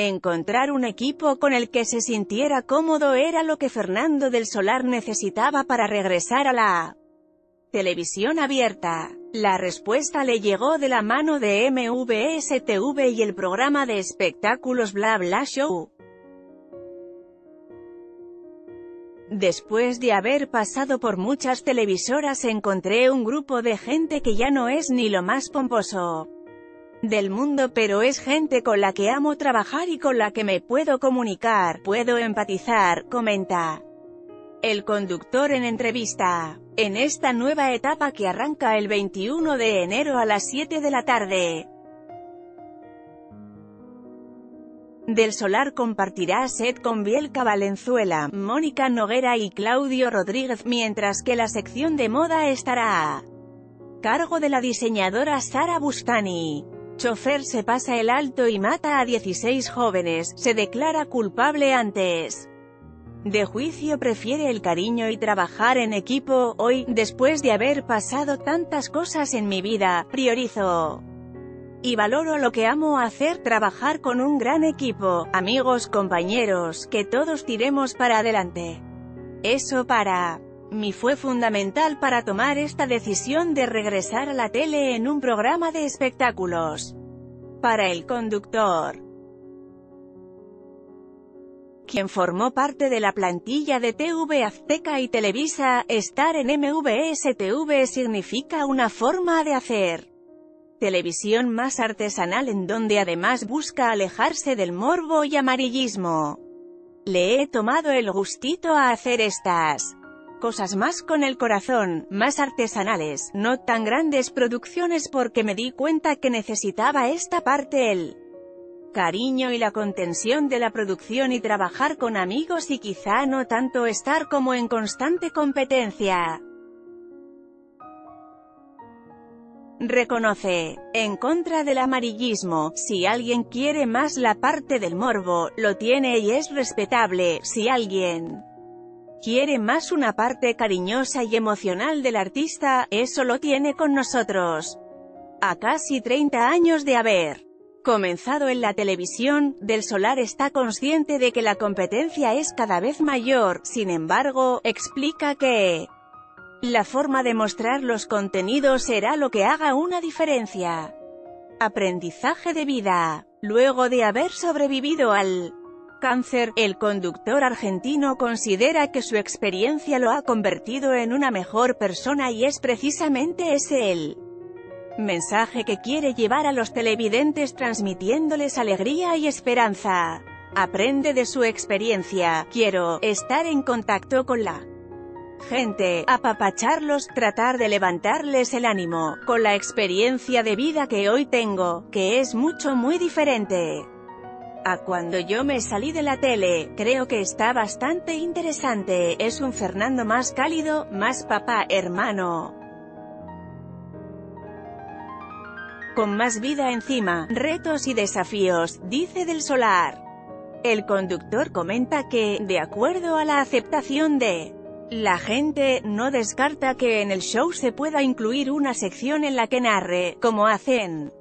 Encontrar un equipo con el que se sintiera cómodo era lo que Fernando del Solar necesitaba para regresar a la televisión abierta. La respuesta le llegó de la mano de MVSTV y el programa de espectáculos Bla Bla Show. Después de haber pasado por muchas televisoras encontré un grupo de gente que ya no es ni lo más pomposo del mundo pero es gente con la que amo trabajar y con la que me puedo comunicar, puedo empatizar, comenta. El conductor en entrevista. En esta nueva etapa que arranca el 21 de enero a las 7 de la tarde. Del Solar compartirá set con Bielka Valenzuela, Mónica Noguera y Claudio Rodríguez, mientras que la sección de moda estará a cargo de la diseñadora Sara Bustani. Chofer se pasa el alto y mata a 16 jóvenes, se declara culpable antes de juicio prefiere el cariño y trabajar en equipo, hoy, después de haber pasado tantas cosas en mi vida, priorizo y valoro lo que amo hacer, trabajar con un gran equipo, amigos, compañeros, que todos tiremos para adelante. Eso para mí fue fundamental para tomar esta decisión de regresar a la tele en un programa de espectáculos. Para el conductor, quien formó parte de la plantilla de TV Azteca y Televisa, estar en MVS TV significa una forma de hacer televisión más artesanal en donde además busca alejarse del morbo y amarillismo. Le he tomado el gustito a hacer estas cosas más con el corazón, más artesanales, no tan grandes producciones porque me di cuenta que necesitaba esta parte el cariño y la contención de la producción y trabajar con amigos y quizá no tanto estar como en constante competencia. Reconoce, en contra del amarillismo, si alguien quiere más la parte del morbo, lo tiene y es respetable, si alguien quiere más una parte cariñosa y emocional del artista, eso lo tiene con nosotros. A casi 30 años de haber comenzado en la televisión, Del Solar está consciente de que la competencia es cada vez mayor, sin embargo, explica que la forma de mostrar los contenidos será lo que haga una diferencia. Aprendizaje de vida. Luego de haber sobrevivido al cáncer, el conductor argentino considera que su experiencia lo ha convertido en una mejor persona y es precisamente ese el mensaje que quiere llevar a los televidentes transmitiéndoles alegría y esperanza. Aprende de su experiencia, quiero estar en contacto con la gente, apapacharlos, tratar de levantarles el ánimo, con la experiencia de vida que hoy tengo, que es mucho muy diferente. A cuando yo me salí de la tele, creo que está bastante interesante, es un Fernando más cálido, más papá, hermano. Con más vida encima, retos y desafíos, dice del solar. El conductor comenta que, de acuerdo a la aceptación de la gente no descarta que en el show se pueda incluir una sección en la que narre, como hacen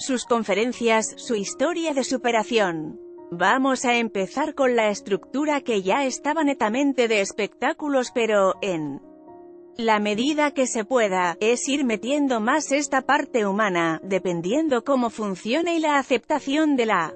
sus conferencias, su historia de superación. Vamos a empezar con la estructura que ya estaba netamente de espectáculos pero, en la medida que se pueda, es ir metiendo más esta parte humana, dependiendo cómo funcione y la aceptación de la